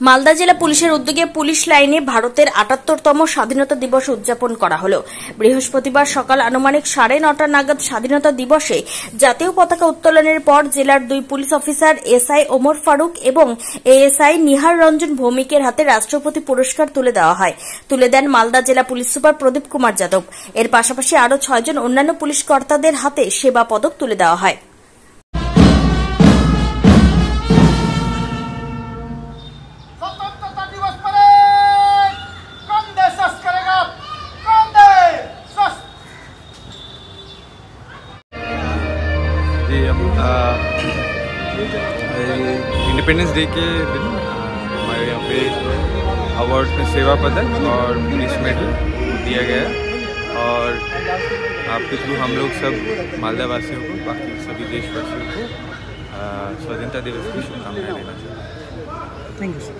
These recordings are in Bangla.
মালদা জেলা পুলিশের উদ্যোগে পুলিশ লাইনে ভারতের আটাত্তরতম স্বাধীনতা দিবস উদযাপন করা হল। বৃহস্পতিবার সকাল আনুমানিক সাড়ে নটা নাগাদ স্বাধীনতা দিবসে জাতীয় পতাকা উত্তোলনের পর জেলার দুই police officer SI Omar Faruk এবং এএসআই নিহার রঞ্জন ভৌমিকের হাতে রাষ্ট্রপতি পুরস্কার তুলে দেওয়া হয়। তুলে দেন মালদা জেলা পুলিশ সুপার প্রদীপ কুমার যাদব। এর পাশাপাশি আরও ছয়জন অন্যান্য পুলিশ কর্তাদের হাতে সেবা পদক তুলে দেওয়া হয়। कि इंडिपेंडेंस डे के दिन uh, हमारे यहाँ पे अवार्ड में सेवा पदक और पुलिस मेडल दिया गया और आपके थ्रू हम लोग सब मालदा वासियों को बाकी सभी देशवासियों को uh, स्वाधीनता दिवस की शुभकामनाएँ देना चाहिए thank you sir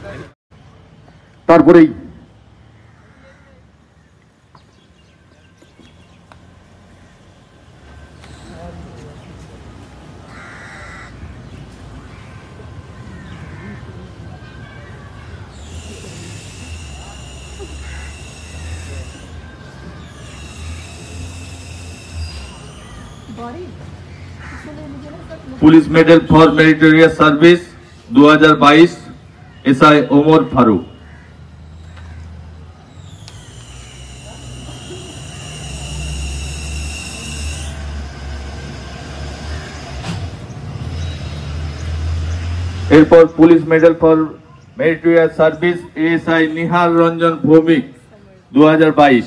police medal for meritorious service দু এসআই ওমর ফারুক। এরপর police medal for meritorious service ASI Nihar Ranjan Bhowmik দু হাজার বাইশ।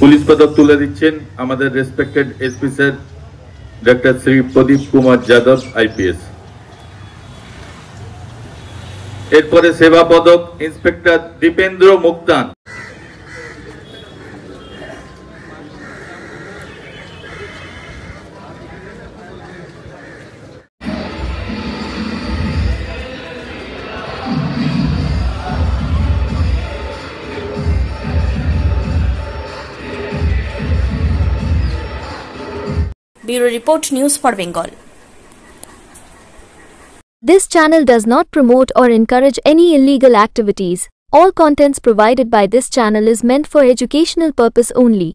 পুলিশ পদক তুলে দিচ্ছেন আমাদের respected SP sir doctor Shri Pradip Kumar Yadav IPS এরপরে সেবা পদক inspector Dipendra Muktan Bureau Report News for Bengal. This channel does not promote or encourage any illegal activities. All contents provided by this channel is meant for educational purpose only.